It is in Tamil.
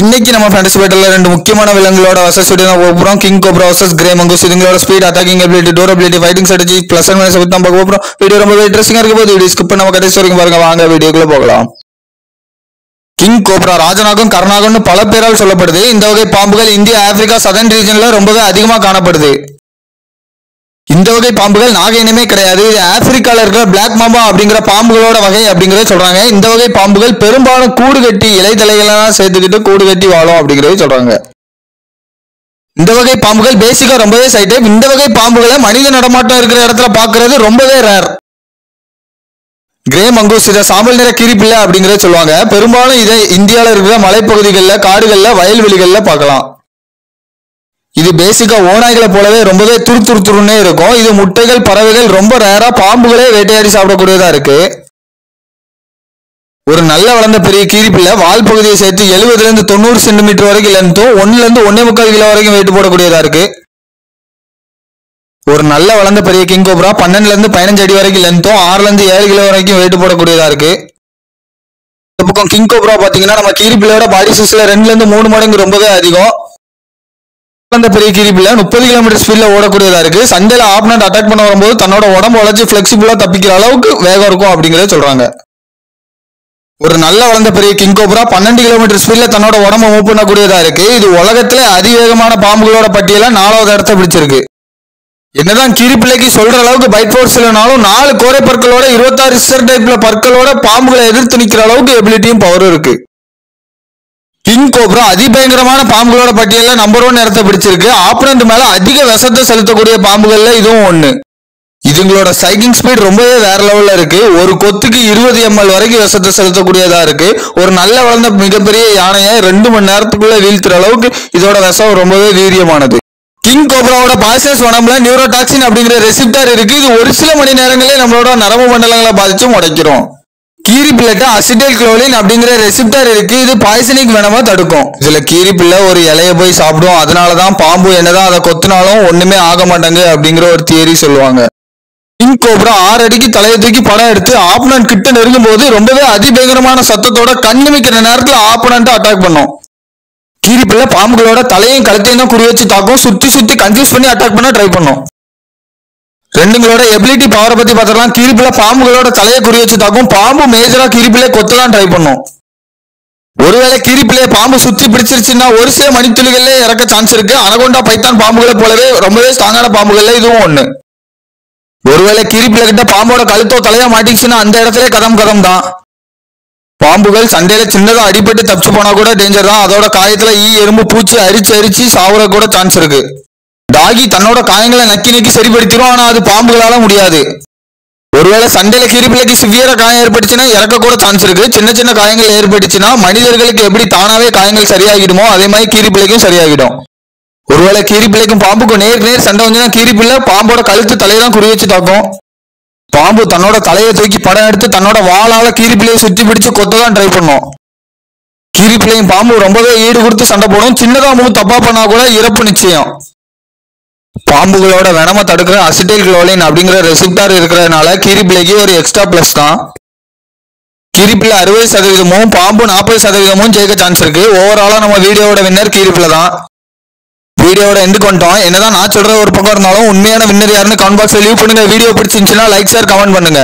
இன்னைக்கு நம்ம ஃபேண்டசி பேட்டில் ரெண்டு முக்கியமான விலங்குகளோட வசஸ் நான் போகிறோம் king cobra versus grey mongoose இதுங்களோட speed attacking ability durability fighting strategy plus and minus பற்றி நம்ம பார்க்க போகிறோம் வீடியோ ரொம்ப இன்ட்ரெஸ்டிங்காக இருக்க போது வீடியோ ஸ்கிப் நம்ம கடைசி வரைக்கும் பாருங்க. வாங்க வீடியோக்குள்ள போகலாம். கிங் கோப்ரா ராஜனாகும் கர்நாகம்னு பல பேரால் சொல்லப்படுது. இந்த வகை பாம்புகள் இந்தியா ஆப்பிரிக்கா சதன் ரீஜன்ல ரொம்பவே அதிகமாக காணப்படுது. இந்த வகை பாம்புகள் நாக இனமே கிடையாது. இது ஆப்பிரிக்கால இருக்கிற பிளாக் மாம்பா அப்படிங்கிற பாம்புகளோட வகை அப்படிங்கறத சொல்றாங்க. இந்த வகை பாம்புகள் பெரும்பாலும் கூடு கட்டி இலைத்தலைகளெல்லாம் சேர்த்துக்கிட்டு கூடு கட்டி வாழும் அப்படிங்கறத சொல்றாங்க. இந்த வகை பாம்புகள் பேசிக்கா ரொம்பவே சைட்டு இந்த வகை பாம்புகளை மனித நடமாட்டம் இருக்கிற இடத்துல பாக்குறது ரொம்பவே ரேர் கிரே மங்கூஸ் இதை சாம்பல் நிற கிரிப்பில்லை அப்படிங்கறத சொல்லுவாங்க. பெரும்பாலும் இதை இந்தியாவில் இருக்கிற மலைப்பகுதிகளில் காடுகளில் வயல்வெளிகளில் பார்க்கலாம். இது பேசிக்கா ஓநாய்களை போலவே ரொம்பவே துரு துரு துருன்னே இருக்கும். இது முட்டைகள் பறவைகள் ரொம்ப ரேரா பாம்புகளே வேட்டையாடி சாப்பிடக்கூடியதா இருக்கு. ஒரு நல்ல வளர்ந்த பெரிய கீரிப்பிள்ளை வால் பகுதியை சேர்த்து எழுபதுல இருந்து தொண்ணூறு சென்டிமீட்டர் வரைக்கும் லென்த்தும் ஒண்ணுல இருந்து ஒன்னே முக்கால் கிலோ வரைக்கும் வெயிட் போடக்கூடியதா இருக்கு. ஒரு நல்ல வளர்ந்த பெரிய கிங் கோப்ரா பன்னெண்டுல இருந்து பதினஞ்சு அடி வரைக்கும் லென்த்தும் ஆறுல இருந்து ஏழு கிலோ வரைக்கும் வெயிட் போடக்கூடியதா இருக்கு. இந்த பக்கம் கிங் கோப்ரா பாத்தீங்கன்னா நம்ம கீரிப்பிள்ளையோட பாடி சைஸ்ல ரெண்டுல இருந்து மூணு மடங்கு ரொம்பவே அதிகம். அந்த பெரிய கிரிப்பில் முப்பது கிலோமீட்டர் ஸ்பீடில் ஓடக்கூடியதாக இருக்குது சண்டையில ஆப்னட் அட்டாக் பண்ண வரும்போது தன்னோட உடம்பு உழைச்சி ஃப்ளெக்சிபிளாக தப்பிக்கிற அளவுக்கு வேகம் இருக்கும் அப்படிங்கிறத சொல்கிறாங்க ஒரு நல்ல வளர்ந்த பெரிய கிங் கோப்ரா பன்னெண்டு கிலோமீட்டர் ஸ்பீடில் தன்னோட உடம்பு மூவ் பண்ணக்கூடியதாக இருக்குது இது உலகத்துல அதிவேகமான பாம்புகளோட பட்டியலில் நாலாவது இடத்த பிடிச்சிருக்கு. என்னதான் கிரிப்பிள்ளைக்கு சொல்ற அளவுக்கு பைட் ஃபோர்ஸ் இல்லைனாலும் நாலு கோரை பற்களோட இருபத்தாறு சிஸ்டர் டைப்ல பற்களோட பாம்புகளை எதிர்த்து நிக்கிற அளவுக்கு எபிலிட்டியும் பவரும் இருக்கு. கிங் கோப்ரா அதிபயங்கரமான பாம்புகளோட பட்டியலில் நம்பர் ஒன் இடத்தை பிடிச்சிருக்கு. ஆப்பனண்ட் மேல அதிக விஷத்தை செலுத்தக்கூடிய பாம்புகள்ல இதுவும் ஒண்ணு. இதுங்களோட சைக்கிங் ஸ்பீட் ரொம்பவே வேற லெவல்ல இருக்கு. ஒரு கொத்துக்கு இருபது எம்எல் வரைக்கும் விஷத்தை செலுத்தக்கூடியதா இருக்கு. ஒரு நல்ல வளர்ந்த மிகப்பெரிய யானையை ரெண்டு மணி நேரத்துக்குள்ள வீழ்த்துற அளவுக்கு இதோட விஷம் ரொம்பவே வீரியமானது. கிங் கோப்ராவோட பாய்சஸ் உடம்புல நியூரோடாக்சின் அப்படிங்கிற ரெசிப்டார் இருக்கு. இது ஒரு சில மணி நேரங்களே நம்மளோட நரம்பு மண்டலங்களை பாதிச்சும் உடைக்கிறோம். கீரி பிள்ளைட்ட அசிடைல் குளோலின் அப்படிங்கிற ரெசிப்டர் இருக்கு. இது பாய்சனிக் வேணாம தடுக்கும். இதுல கீரிப்பிள்ளை ஒரு இலைய போய் சாப்பிடும். அதனாலதான் பாம்பு என்னதான் அதை கொத்தினாலும் ஒண்ணுமே ஆக மாட்டாங்க அப்படிங்கிற ஒரு தியரி சொல்லுவாங்க. கிங் கோப்ரா ஆறு அடிக்கு தலையை தூக்கி படம் எடுத்து ஆப்பனண்ட் கிட்ட நெருங்கும் போது ரொம்பவே அதிபயங்கரமான சத்தத்தோட கண்ணிமிக்கிற நேரத்துல ஆப்பனண்ட் அட்டாக் பண்ணும். கீரி பிள்ளை பாம்புகளோட தலையும் கழுத்தையும் தான் குறி வச்சு தாக்கும். சுத்தி சுத்தி கன்ஃபியூஸ் பண்ணி அட்டாக் பண்ண ட்ரை பண்ணும். ரெண்டுங்களோட எபிலிட்டி பவரை பத்தி பார்த்தலாம் கிரிப்பில பாம்புகளோட தலையை குறி வச்சு தாக்கும். பாம்பு மேஜரா கிரிப்பிலே கொத்தலாம் ட்ரை பண்ணும். ஒருவேளை கிரிப்பிலே பாம்பு சுத்தி பிடிச்சிருச்சுன்னா ஒரு சில மணித்துளிகள்ல இறக்க சான்ஸ் இருக்கு. அனகொண்டா பைத்தான் பாம்புகளை போலவே ரொம்பவே ஸ்ட்ராங்கான பாம்புகள்ல இதுவும் ஒண்ணு. ஒருவேளை கிரிப்பில கிட்ட பாம்போட கழுத்தோ தலையா மாட்டிச்சுன்னா அந்த இடத்துல கதம் கதம் தான். பாம்புகள் சண்டையில சின்னதா அடிபட்டு தப்பிச்சு போனா கூட டேஞ்சர் தான். அதோட காயத்துல ஈ எறும்பு பூச்சி அரிச்சு அரிச்சு சாவுற கூட சான்ஸ் இருக்கு. டாகி தன்னோட காயங்களை நக்கி நக்கி சரிப்படுத்திடும் ஆனா அது பாம்புகளால முடியாது. ஒருவேளை சண்டையில கிரிப்பிள்ளைக்கு சிவியரா காயம் ஏற்பட்டுச்சுன்னா இறக்க கூட சான்ஸ் இருக்கு. சின்ன சின்ன காயங்கள் ஏற்பட்டுச்சுன்னா மனிதர்களுக்கு எப்படி தானாவே காயங்கள் சரியாகிடுமோ அதே மாதிரி கீரிப்பிள்ளைக்கும் சரியாகிடும். ஒருவேளை கீரிப்பிள்ளைக்கும் பாம்புக்கும் நேர் நேர் சண்டை வந்துன்னா கீரிப்பிள்ளை பாம்போட கழுத்து தலையெல்லாம் தான் குறி வச்சு தாக்கும். பாம்பு தன்னோட தலையை தூக்கி படம் எடுத்து தன்னோட வாளால கீரிப்பிள்ளையை சுத்தி பிடிச்சு கொத்த தான் ட்ரை பண்ணும். கீரிப்பிள்ளையும் பாம்பு ரொம்பவே ஈடு கொடுத்து சண்டை போடும். சின்னதா மூணு தப்பா பண்ணா கூட இறப்பு நிச்சயம். பாம்புகளோட வெனம தடுக்கிற அசிட்டைல் குளோலின் அப்படிங்கிற ரெசிப்டார் இருக்கிறதுனால கீரிப்பிள்ளைக்கு ஒரு எக்ஸ்ட்ரா பிளஸ் தான். கீரிப்பிள்ளை அறுபது சதவீதமும் பாம்பு நாற்பது சதவீதமும் ஜெயிக்க சான்ஸ் இருக்கு. ஓவராலா நம்ம வீடியோவோட வின்னர் கீரிப்பிள்ளை தான். வீடியோட எண்டு கொண்டோம் என்னதான் நான் சொல்ற ஒரு பக்கம் இருந்தாலும் உண்மையான வின்னர் யாருன்னு கமெண்ட் பாக்ஸ்ல லீவ் பண்ணுங்க. வீடியோ பிடிச்சிருந்துச்சுன்னா லைக் ஷேர் கமெண்ட் பண்ணுங்க.